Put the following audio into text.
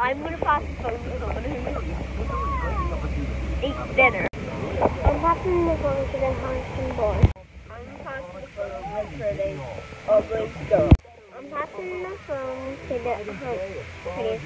I'm gonna pass the phone to someone who eats dinner. I'm passing the phone to the handsome boy. I'm passing the phone to the pretty ugly girl. I'm passing the phone to the pretty